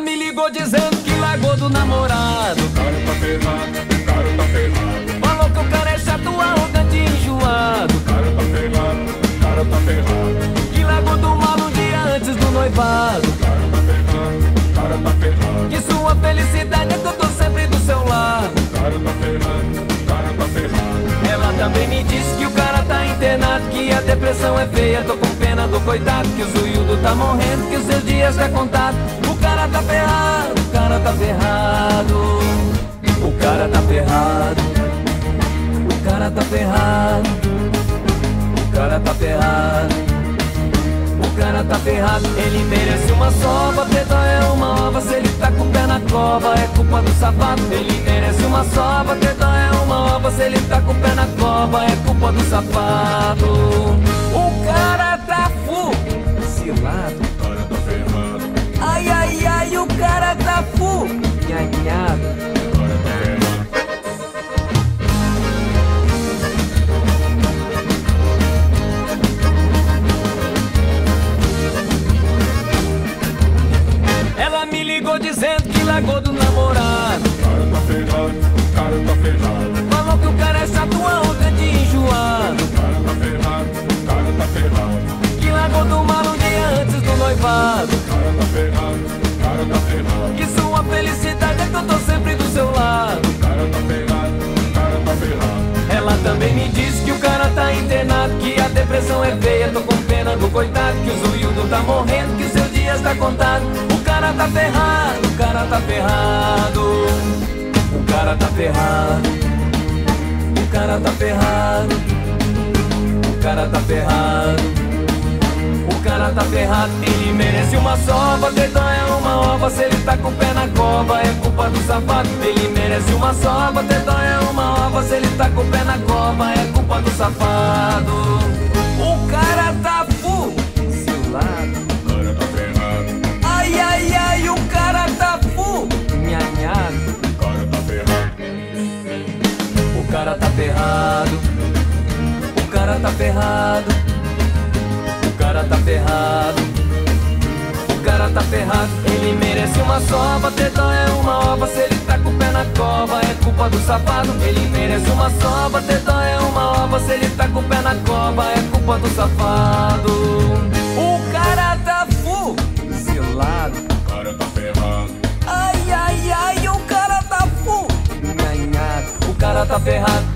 Me ligou dizendo que largou do namorado. O cara tá ferrado, o cara tá ferrado. Falou que o cara é chato, arrogante e enjoado. O cara tá ferrado, o cara tá ferrado. Que largou do mal um dia antes do noivado. O cara tá ferrado, o cara tá ferrado. Que sua felicidade é que eu tô sempre do seu lado. O cara tá ferrado, o cara tá ferrado. Ela também me disse que o cara tá internado, que a depressão é feia. Tô com pena do coitado, que o Zuildo tá morrendo, que os seus dias é contado tá ferrado. O cara tá ferrado. O cara tá ferrado. O cara tá ferrado. O cara tá ferrado, ele merece uma sova Pedro é uma ova, se ele tá com o pé na cova É culpa do sapato, ele merece uma sova Pedro é uma ova, se ele tá com o pé na cova É culpa do sapato Ela me ligou dizendo que largou do namorado cara tá ferrado, cara tá ferrado. Falou que o cara é outra de enjoado cara tá ferrado, cara tá ferrado. Que largou do mal um dia antes do noivado cara tá ferrado, cara tá ferrado. Também me disse que o cara tá internado Que a depressão é feia, tô com pena do coitado Que o zoiudo tá morrendo, que seus dias tá contado. O cara tá ferrado, o cara tá ferrado. O cara tá ferrado. O cara tá ferrado. O cara tá ferrado. O cara tá ferrado, ele merece uma sova Dedão é uma ova, se ele tá com o pé na cova É culpa do safado, ele merece uma sova Dedão é tá com o pé na cova É culpa do safado. O cara tá fuzilado O cara tá ferrado, Ai, ai, ai, o cara tá fuganhado o cara tá ferrado. O cara tá ferrado. O cara tá ferrado. O cara tá ferrado. O cara tá ferrado. Ele merece uma sova Tetão é uma ova. Se ele com o pé na cova É culpa do safado Ele merece uma sova Tetão é uma ova Se ele tá com o pé na cova É culpa do safado. O cara tá fuzilado O cara tá ferrado, Ai, ai, ai, o cara tá fuganhado O cara tá ferrado